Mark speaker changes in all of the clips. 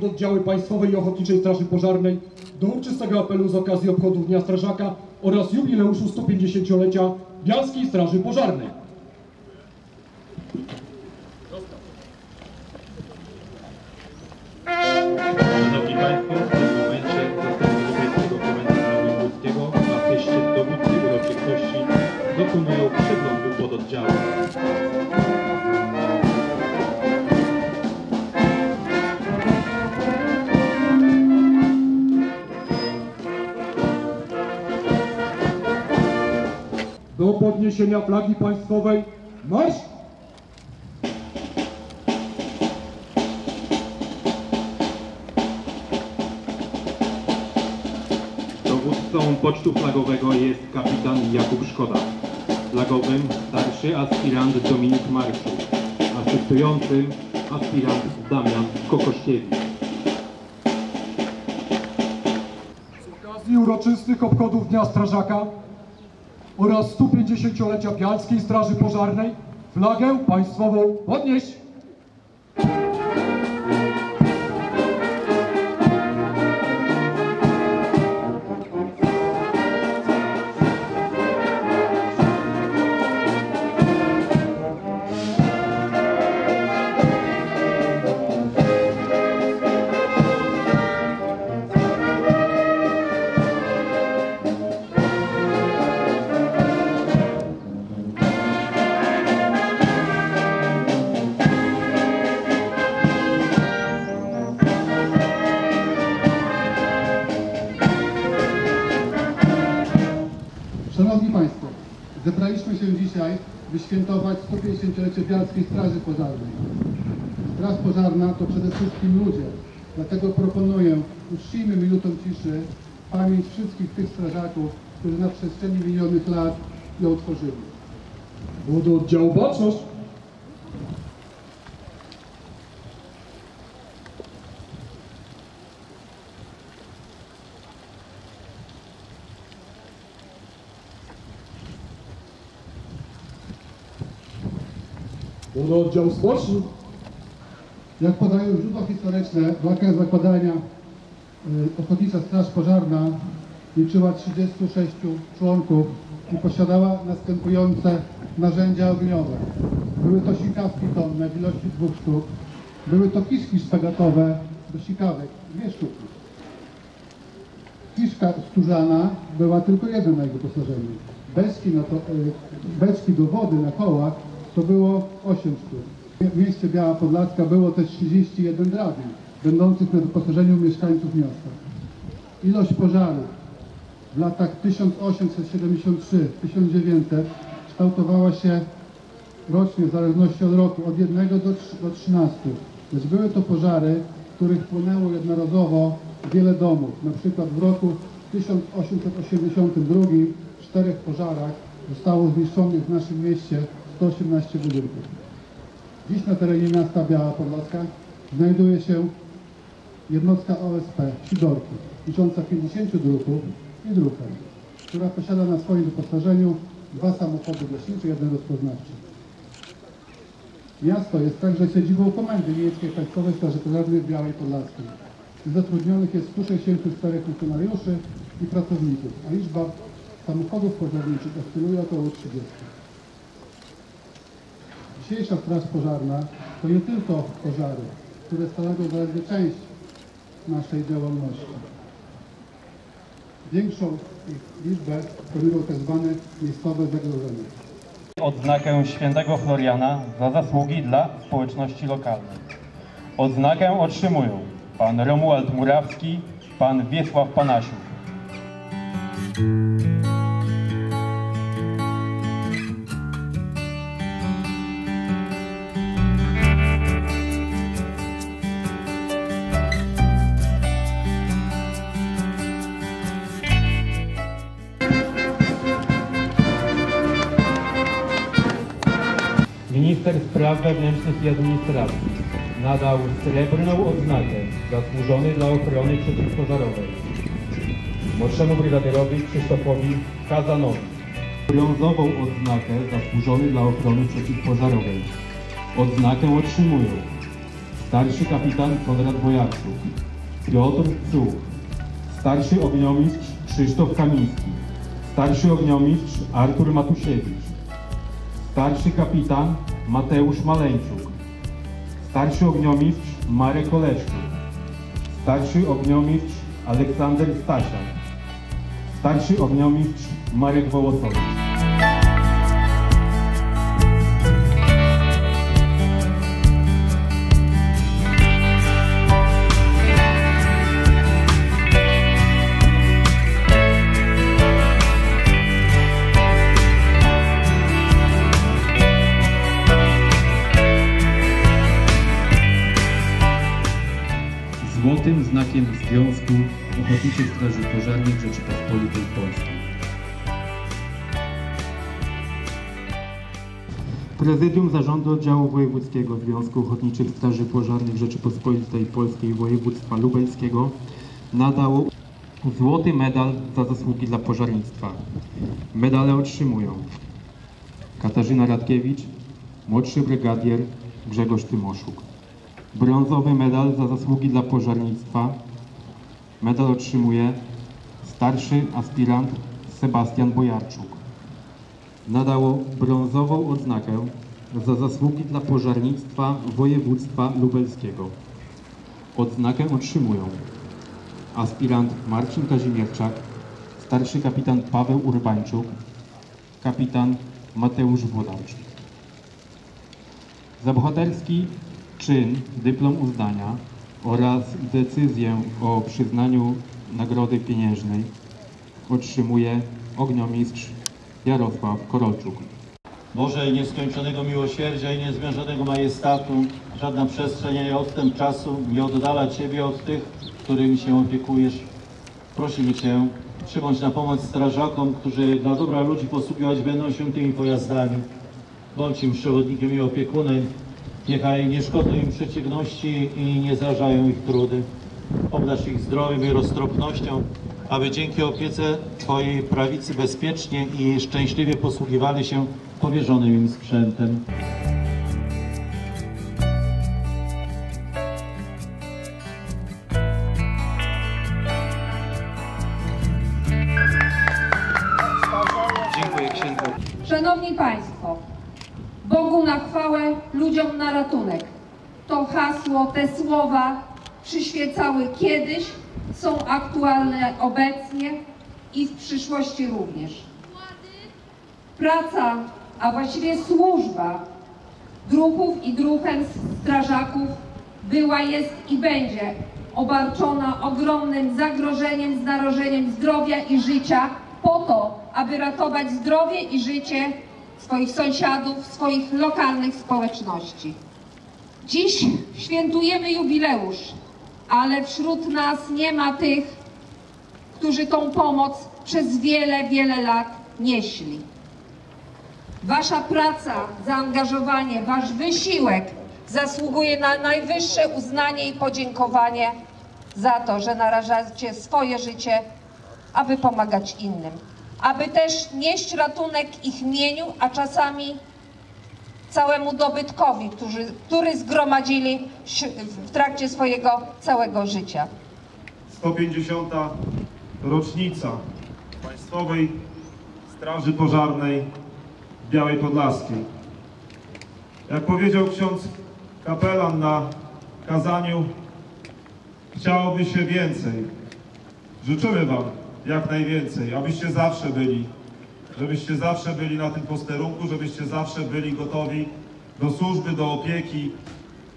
Speaker 1: pododdziały Państwowej i Ochotniczej Straży Pożarnej do uczystego apelu z okazji obchodów Dnia Strażaka oraz jubileuszu 150-lecia Bialskiej Straży Pożarnej.
Speaker 2: Szanowni Państwo, w tym momencie dokonują przeglądu pododdziału.
Speaker 1: Podniesienia flagi państwowej marsz!
Speaker 2: Dowódcą pocztu flagowego jest kapitan Jakub Szkoda. Flagowym starszy aspirant Dominik Marszu. Asystującym aspirant Damian Kokoszkiewicz.
Speaker 1: Z okazji uroczystych obchodów Dnia Strażaka oraz 150-lecia Bialskiej Straży Pożarnej flagę państwową podnieść!
Speaker 3: Świętować 150-lecie Bialskiej Straży Pożarnej. Straż Pożarna to przede wszystkim ludzie, dlatego proponuję, uczcijmy minutą ciszy pamięć wszystkich tych strażaków, którzy na przestrzeni milionów lat ją tworzyli.
Speaker 1: Wodo oddziału Baczność! Wodo oddziału Spocznij!
Speaker 3: Jak podają źródła historyczne, w latach zakładania y, Ochotnicza Straż Pożarna liczyła 36 członków i posiadała następujące narzędzia ogniowe. Były to sikawki konne w ilości dwóch sztuk. Były to kiszki szpagatowe do sikawek, dwie sztuki. Kiszka skórzana była tylko jedna na jej wyposażeniu. Beczki, na to, y, beczki do wody na kołach to było 8 sztuk. W mieście Biała Podlaska było też 31 drabin, będących na wyposażeniu mieszkańców miasta. Ilość pożarów w latach 1873-1900 kształtowała się rocznie w zależności od roku od 1 do, trz- do 13. Lecz były to pożary, w których płynęło jednorazowo wiele domów. Na przykład w roku 1882 w czterech pożarach zostało zniszczonych w naszym mieście 118 budynków. Dziś na terenie miasta Biała Podlaska znajduje się jednostka OSP Sidorki, licząca 50 druhów i druhem, która posiada na swoim wyposażeniu dwa samochody leśnicze, jeden rozpoznawczy. Miasto jest także siedzibą Komendy Miejskiej Państwowej Straży Pożarnej w Białej Podlaskiej. Zatrudnionych jest 164 funkcjonariuszy i pracowników, a liczba samochodów pożarniczych oscyluje około 30. Dzisiejsza Straż Pożarna to nie tylko pożary, które stanowią zaledwie część naszej działalności. Większą ich liczbę stanowią zwane miejscowe zagrożenia.
Speaker 2: Odznakę świętego Floriana za zasługi dla społeczności lokalnej. Odznakę otrzymują pan Romuald Murawski, pan Wiesław Panasiuk. Minister Spraw Wewnętrznych i Administracji nadał srebrną odznakę zasłużony dla ochrony przeciwpożarowej młodszemu brygadierowi Krzysztofowi Kazanowi. Brązową odznakę zasłużony dla ochrony przeciwpożarowej Odznakę otrzymują starszy kapitan Konrad Bojarczuk, Piotr Cuch, starszy ogniomistrz Krzysztof Kamiński, starszy ogniomistrz Artur Matusiewicz, starszy kapitan Mateusz Maleńczuk, starszy ogniomistrz Marek Oleszczuk, starszy ogniomistrz Aleksander Stasiak, starszy ogniomistrz Marek Wołosowicz. Znakiem Związku Ochotniczych Straży Pożarnych Rzeczypospolitej Polskiej. Prezydium Zarządu Oddziału Wojewódzkiego Związku Ochotniczych Straży Pożarnych Rzeczypospolitej Polskiej Województwa Lubelskiego nadało złoty medal za zasługi dla pożarnictwa. Medale otrzymują Katarzyna Radkiewicz, młodszy brygadier Grzegorz Tymoszuk. Brązowy medal za zasługi dla pożarnictwa. Medal otrzymuje starszy aspirant Sebastian Bojarczuk. Nadało brązową odznakę za zasługi dla pożarnictwa województwa lubelskiego. Odznakę otrzymują aspirant Marcin Kazimierczak, starszy kapitan Paweł Urbańczuk, kapitan Mateusz Włodarczyk. Za bohaterski czyn, dyplom uznania oraz decyzję o przyznaniu nagrody pieniężnej otrzymuje ogniomistrz Jarosław Korolczuk.
Speaker 4: Boże nieskończonego miłosierdzia i niezmierzonego majestatu, żadna przestrzeń i odstęp czasu nie oddala Ciebie od tych, którymi się opiekujesz. Prosimy Cię, przybądź na pomoc strażakom, którzy dla dobra ludzi posługiwać będą się tymi pojazdami. Bądź im przewodnikiem i opiekunem, niechaj nie szkodzą im przeciwności i nie zrażają ich trudy. Obdarz ich zdrowiem i roztropnością, aby dzięki opiece Twojej prawicy bezpiecznie i szczęśliwie posługiwali się powierzonym im sprzętem.
Speaker 5: Słowa przyświecały kiedyś, są aktualne obecnie i w przyszłości również. Praca, a właściwie służba druhów i druhen strażaków była, jest i będzie obarczona ogromnym zagrożeniem, z narażeniem zdrowia i życia po to, aby ratować zdrowie i życie swoich sąsiadów, swoich lokalnych społeczności. Dziś świętujemy jubileusz, ale wśród nas nie ma tych, którzy tą pomoc przez wiele, wiele lat nieśli. Wasza praca, zaangażowanie, wasz wysiłek zasługuje na najwyższe uznanie i podziękowanie za to, że narażacie swoje życie, aby pomagać innym, aby też nieść ratunek ich mieniu, a czasami całemu dobytkowi, który, który zgromadzili w trakcie swojego całego życia.
Speaker 6: 150. rocznica Państwowej Straży Pożarnej Białej Podlaskiej. Jak powiedział ksiądz kapelan na kazaniu, chciałoby się więcej. Życzymy Wam jak najwięcej, abyście zawsze byli, żebyście zawsze byli na tym posterunku, żebyście zawsze byli gotowi do służby, do opieki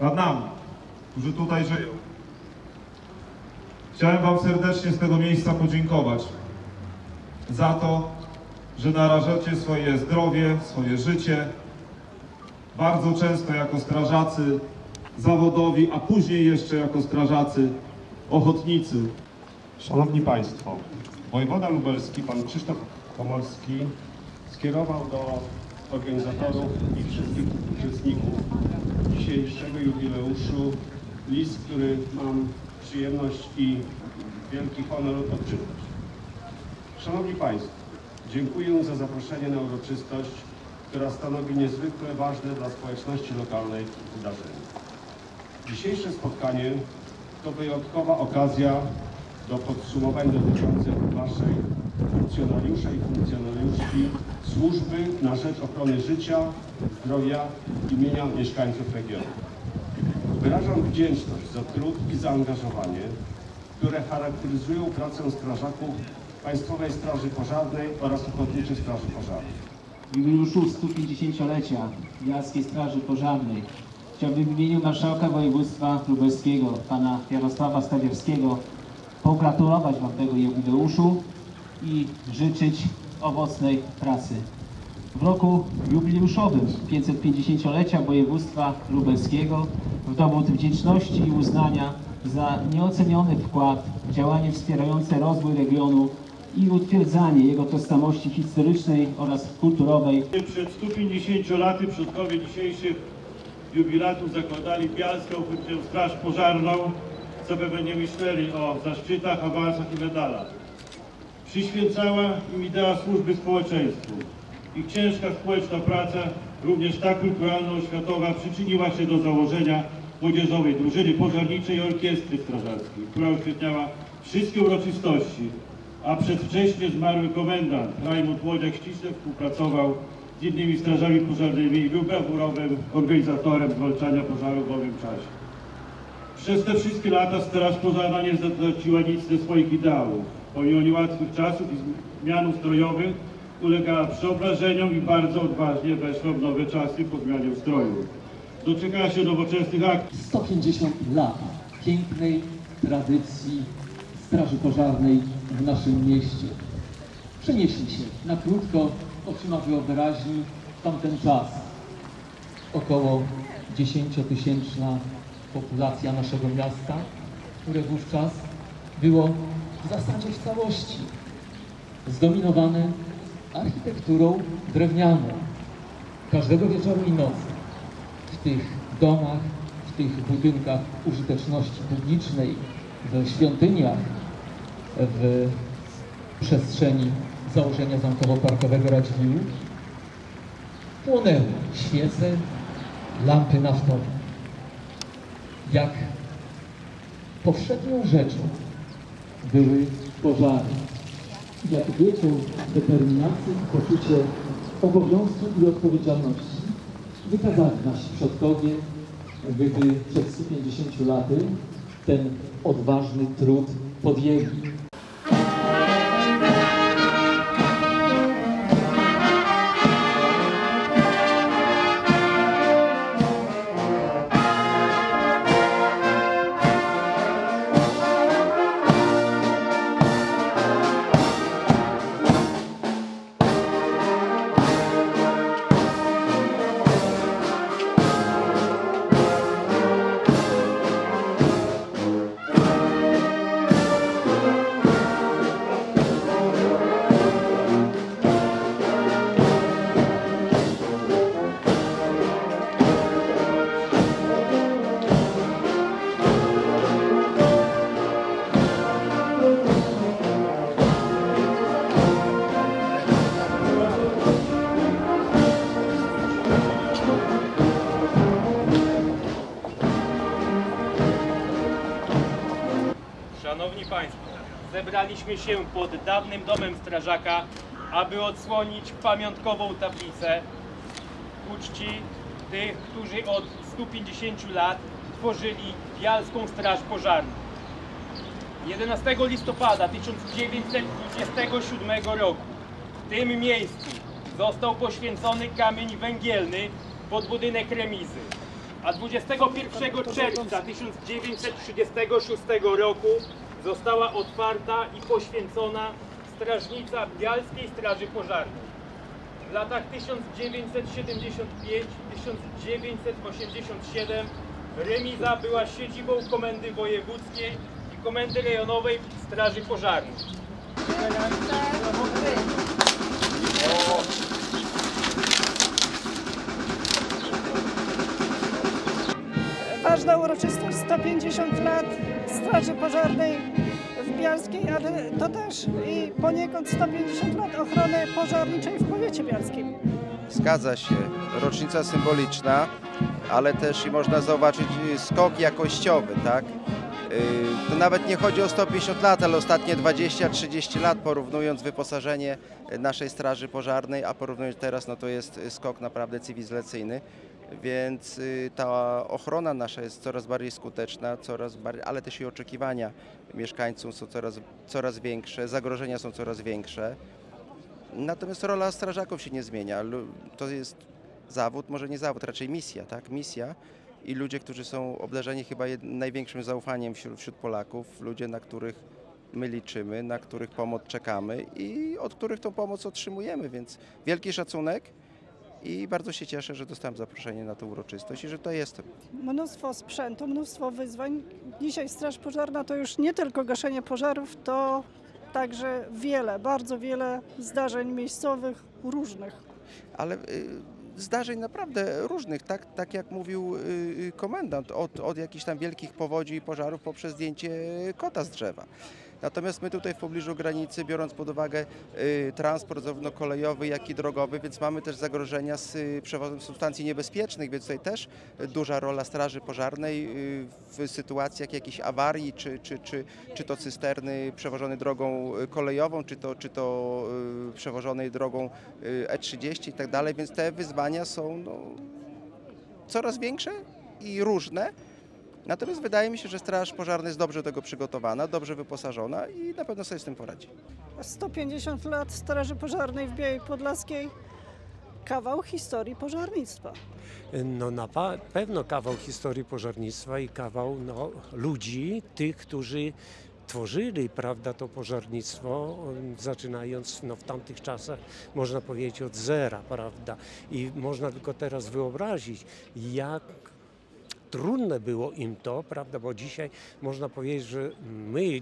Speaker 6: nad nami, którzy tutaj żyją. Chciałem Wam serdecznie z tego miejsca podziękować za to, że narażacie swoje zdrowie, swoje życie, bardzo często jako strażacy zawodowi, a później jeszcze jako strażacy ochotnicy.
Speaker 7: Szanowni Państwo, wojewoda lubelski, pan Krzysztof Komorski skierował do organizatorów i wszystkich uczestników dzisiejszego jubileuszu list, który mam przyjemność i wielki honor odczytać. Szanowni Państwo, dziękuję za zaproszenie na uroczystość która stanowi niezwykle ważne dla społeczności lokalnej wydarzenie. Dzisiejsze spotkanie to wyjątkowa okazja do podsumowań dotyczących Waszej funkcjonariuszy i funkcjonariuszki służby na rzecz ochrony życia, zdrowia i mienia mieszkańców regionu. Wyrażam wdzięczność za trud i zaangażowanie, które charakteryzują pracę strażaków Państwowej Straży Pożarnej oraz Ochotniczej Straży Pożarnej.
Speaker 8: W jubileuszu 150-lecia Bialskiej Straży Pożarnej chciałbym w imieniu Marszałka Województwa Lubelskiego, pana Jarosława Stawiewskiego, pogratulować Wam tego jubileuszu i życzyć owocnej pracy. W roku jubileuszowym 550-lecia województwa lubelskiego w dowód wdzięczności i uznania za nieoceniony wkład w działanie wspierające rozwój regionu i utwierdzanie jego tożsamości historycznej oraz kulturowej
Speaker 9: Przed 150 laty przodkowie dzisiejszych jubilatów zakładali Ochotniczą Straż Pożarną, co by nie myśleli o zaszczytach, awansach i medalach. Przyświęcała im idea służby społeczeństwu. Ich ciężka społeczna praca, również ta kulturalno-oświatowa, przyczyniła się do założenia młodzieżowej drużyny pożarniczej i orkiestry strażackiej, która oświetniała wszystkie uroczystości, a przedwcześnie zmarły komendant Rajmund Łodziak ściśle współpracował z innymi strażami pożarnymi i był brawurowym organizatorem zwalczania pożarów w owym czasie. Przez te wszystkie lata Straż Pożarna nie zatraciła nic ze swoich ideałów. Pomimo niełatwych czasów i zmian ustrojowych ulegała przeobrażeniom i bardzo odważnie weszła w nowe czasy po zmianie ustroju. Doczekała się nowoczesnych akcji
Speaker 10: 150 lat pięknej tradycji Straży Pożarnej w naszym mieście. Przenieśli się na krótko, oczyma wyobraźni tamten czas. Około 10-tysięczna populacja naszego miasta, które wówczas było w zasadzie w całości zdominowane architekturą drewnianą. Każdego wieczoru i nocy w tych domach, w tych budynkach użyteczności publicznej, w świątyniach, w przestrzeni założenia zamkowo-parkowego Radziwiłł płonęły świece, lampy naftowe. Jak powszechną rzeczą były pożary. Jak wiecie, determinację i poczucie obowiązku i odpowiedzialności wykazali nasi przodkowie, gdy przed 150 laty ten odważny trud podjęli.
Speaker 11: Zebraliśmy się pod dawnym domem strażaka, aby odsłonić pamiątkową tablicę ku czci tych, którzy od 150 lat tworzyli Bialską Straż Pożarną. 11 listopada 1927 roku w tym miejscu został poświęcony kamień węgielny pod budynek remizy, a 21 czerwca 1936 roku została otwarta i poświęcona strażnica Bialskiej Straży Pożarnej. W latach 1975-1987 remiza była siedzibą Komendy Wojewódzkiej i Komendy Rejonowej Straży Pożarnej.
Speaker 12: ważna uroczystość 150 lat Straży Pożarnej w Bialskiej, ale to też i poniekąd 150 lat ochrony pożarniczej w powiecie bialskim.
Speaker 13: Zgadza się. Rocznica symboliczna, ale też i można y, skok jakościowy, tak? Y, To nawet nie chodzi o 150 lat, ale ostatnie 20-30 lat, porównując wyposażenie naszej Straży Pożarnej, a porównując teraz, no to jest skok naprawdę cywilizacyjny. Więc y, ta ochrona nasza jest coraz bardziej skuteczna, coraz bardziej, ale też i oczekiwania mieszkańców są coraz, coraz większe, zagrożenia są coraz większe. Natomiast rola strażaków się nie zmienia. To jest zawód, może nie zawód, raczej misja, tak? Misja i ludzie, którzy są obdarzeni chyba największym zaufaniem wśród, wśród Polaków, ludzie, na których my liczymy, na których pomoc czekamy i od których tą pomoc otrzymujemy, więc wielki szacunek i bardzo się cieszę, że dostałem zaproszenie na tę uroczystość i że to jestem.
Speaker 12: Mnóstwo sprzętu, mnóstwo wyzwań. Dzisiaj Straż Pożarna to już nie tylko gaszenie pożarów, to także wiele, bardzo wiele zdarzeń miejscowych, różnych.
Speaker 13: ale y, zdarzeń naprawdę różnych, tak, tak jak mówił y, y, komendant, od, od jakichś tam wielkich powodzi i pożarów poprzez zdjęcie kota z drzewa. Natomiast my tutaj w pobliżu granicy, biorąc pod uwagę y, transport zarówno kolejowy, jak i drogowy, więc mamy też zagrożenia z y, przewozem substancji niebezpiecznych, więc tutaj też duża rola Straży Pożarnej y, w sytuacjach jakichś awarii, czy, czy, czy, czy to cysterny przewożone drogą kolejową, czy to, czy to przewożonej drogą y, E30 i tak dalej, więc te wyzwania są no, coraz większe i różne. Natomiast wydaje mi się, że Straż Pożarna jest dobrze do tego przygotowana, dobrze wyposażona i na pewno sobie z tym poradzi.
Speaker 12: 150 lat Straży Pożarnej w Białej Podlaskiej, kawał historii pożarnictwa.
Speaker 14: No na pewno kawał historii pożarnictwa i kawał no, ludzi, tych, którzy tworzyli prawda, to pożarnictwo, zaczynając no, w tamtych czasach, można powiedzieć, od zera. Prawda? I można tylko teraz wyobrazić, jak trudne było im to, prawda, bo dzisiaj można powiedzieć, że my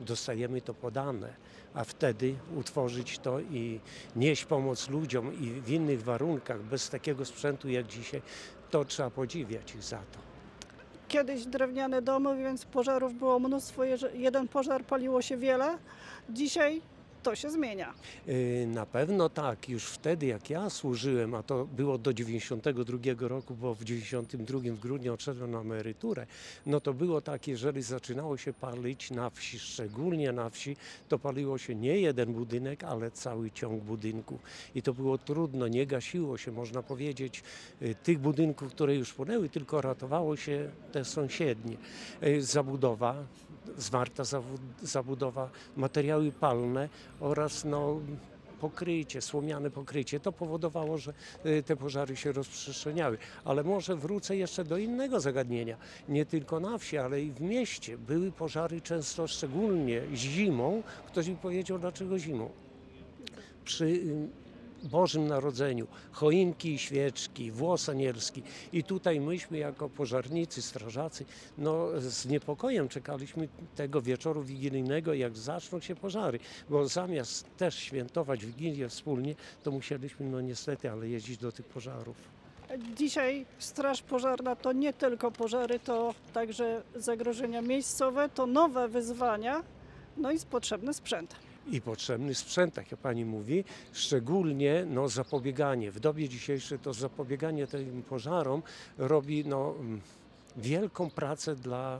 Speaker 14: dostajemy to podane, a wtedy utworzyć to i nieść pomoc ludziom i w innych warunkach, bez takiego sprzętu jak dzisiaj, to trzeba podziwiać ich za to.
Speaker 12: Kiedyś drewniane domy, więc pożarów było mnóstwo. Jeden pożar paliło się wiele. Dzisiaj to się zmienia.
Speaker 14: Yy, Na pewno tak, już wtedy jak ja służyłem, a to było do 92 roku, bo w 92 w grudniu odszedłem na emeryturę, no to było tak, jeżeli zaczynało się palić na wsi, szczególnie na wsi, to paliło się nie jeden budynek, ale cały ciąg budynków. I to było trudno, nie gasiło się, można powiedzieć, yy, tych budynków, które już płonęły, tylko ratowało się te sąsiednie. Yy, Zabudowa, zwarta zabudowa, materiały palne oraz no, pokrycie, słomiane pokrycie. To powodowało, że y, te pożary się rozprzestrzeniały. Ale może wrócę jeszcze do innego zagadnienia. Nie tylko na wsi, ale i w mieście. Były pożary często, szczególnie zimą. Ktoś mi powiedział, dlaczego zimą? Przy Bożym Narodzeniu, choinki i świeczki, włos anielski. I tutaj myśmy jako pożarnicy, strażacy, no z niepokojem czekaliśmy tego wieczoru wigilijnego, jak zaczną się pożary, bo zamiast też świętować Wigilię wspólnie, to musieliśmy no niestety, ale jeździć do tych pożarów.
Speaker 12: Dzisiaj Straż Pożarna to nie tylko pożary, to także zagrożenia miejscowe, to nowe wyzwania, no i potrzebny sprzęt.
Speaker 14: I potrzebny sprzęt, tak jak pani mówi, szczególnie no, zapobieganie. W dobie dzisiejszej to zapobieganie tym pożarom robi no, mm, wielką pracę dla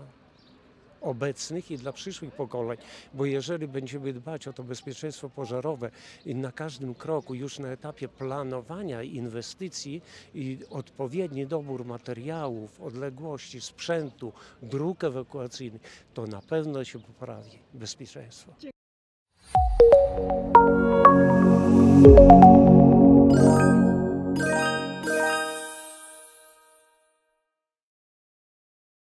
Speaker 14: obecnych i dla przyszłych pokoleń, bo jeżeli będziemy dbać o to bezpieczeństwo pożarowe i na każdym kroku, już na etapie planowania inwestycji i odpowiedni dobór materiałów, odległości, sprzętu, dróg ewakuacyjnych, to na pewno się poprawi bezpieczeństwo. thank you